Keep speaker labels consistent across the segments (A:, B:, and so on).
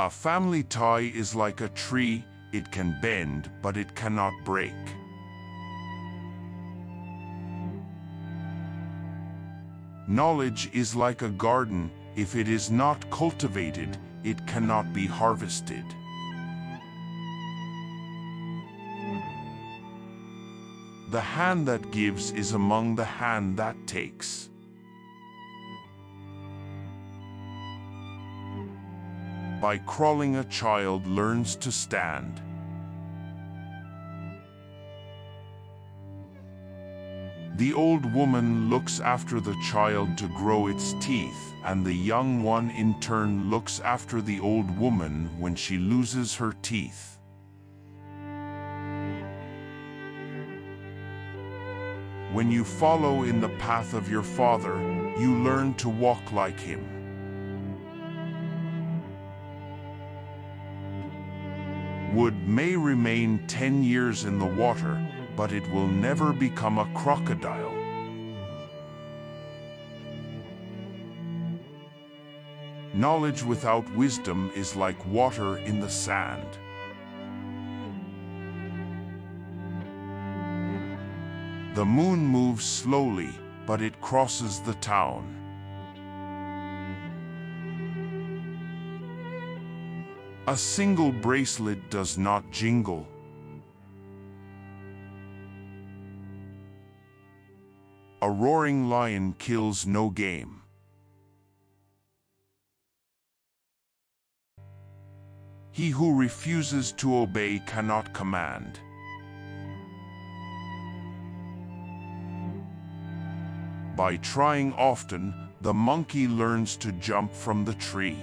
A: A family tie is like a tree, it can bend, but it cannot break. Knowledge is like a garden, if it is not cultivated, it cannot be harvested. The hand that gives is among the hand that takes. By crawling a child learns to stand. The old woman looks after the child to grow its teeth, and the young one in turn looks after the old woman when she loses her teeth. When you follow in the path of your father, you learn to walk like him. Wood may remain 10 years in the water, but it will never become a crocodile. Knowledge without wisdom is like water in the sand. The moon moves slowly, but it crosses the town. A single bracelet does not jingle. A roaring lion kills no game. He who refuses to obey cannot command. By trying often, the monkey learns to jump from the tree.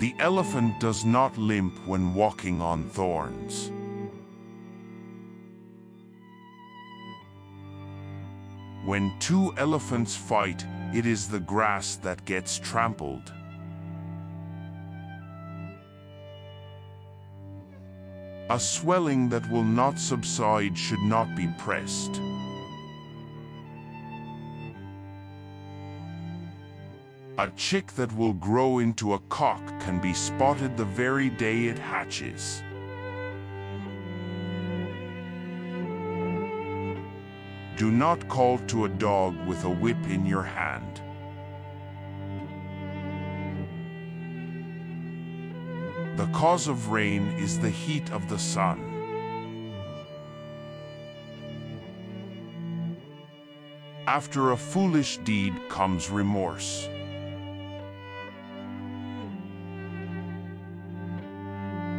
A: The elephant does not limp when walking on thorns. When two elephants fight, it is the grass that gets trampled. A swelling that will not subside should not be pressed. A chick that will grow into a cock can be spotted the very day it hatches. Do not call to a dog with a whip in your hand. The cause of rain is the heat of the sun. After a foolish deed comes remorse.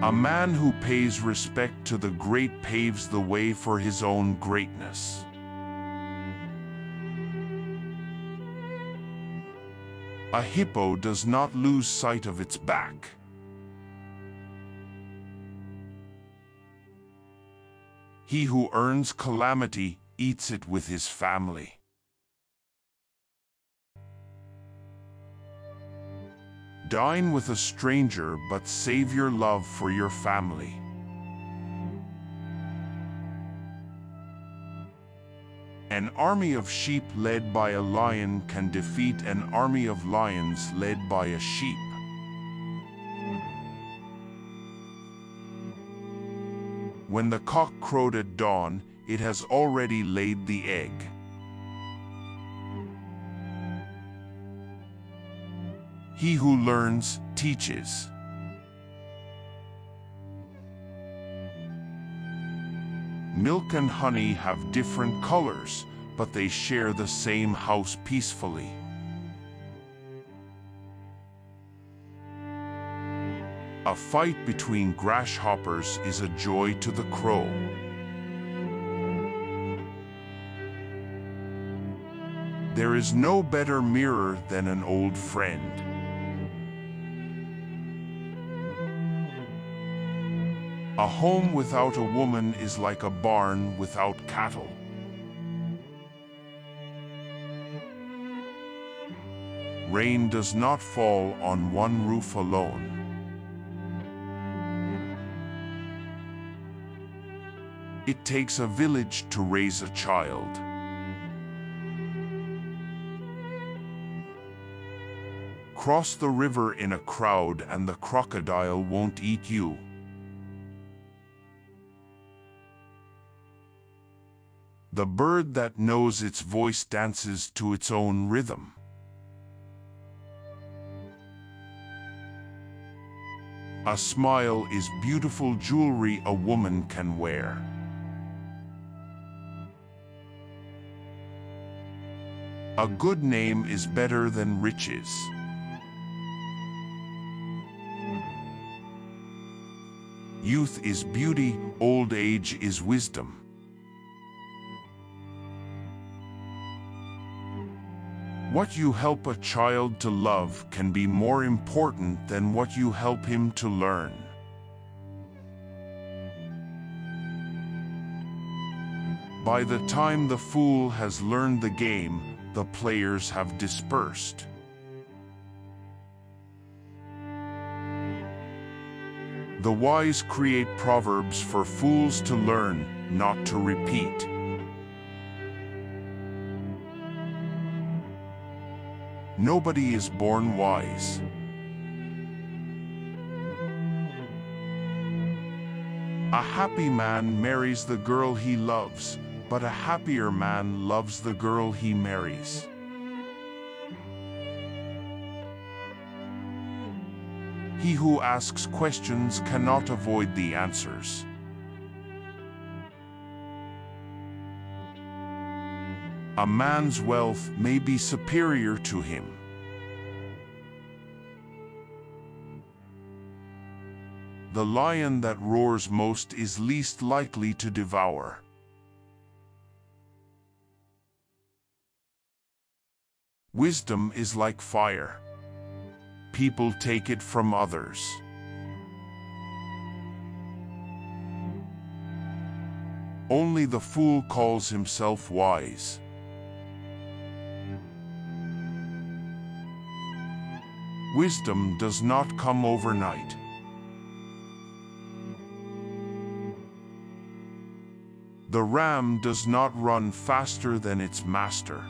A: A man who pays respect to the great paves the way for his own greatness. A hippo does not lose sight of its back. He who earns calamity eats it with his family. Dine with a stranger but save your love for your family. An army of sheep led by a lion can defeat an army of lions led by a sheep. When the cock crowed at dawn, it has already laid the egg. He who learns, teaches. Milk and honey have different colors, but they share the same house peacefully. A fight between grasshoppers is a joy to the crow. There is no better mirror than an old friend. A home without a woman is like a barn without cattle. Rain does not fall on one roof alone. It takes a village to raise a child. Cross the river in a crowd and the crocodile won't eat you. The bird that knows its voice dances to its own rhythm. A smile is beautiful jewelry a woman can wear. A good name is better than riches. Youth is beauty, old age is wisdom. What you help a child to love can be more important than what you help him to learn. By the time the fool has learned the game, the players have dispersed. The wise create proverbs for fools to learn, not to repeat. Nobody is born wise. A happy man marries the girl he loves, but a happier man loves the girl he marries. He who asks questions cannot avoid the answers. A man's wealth may be superior to him. The lion that roars most is least likely to devour. Wisdom is like fire. People take it from others. Only the fool calls himself wise. Wisdom does not come overnight. The ram does not run faster than its master.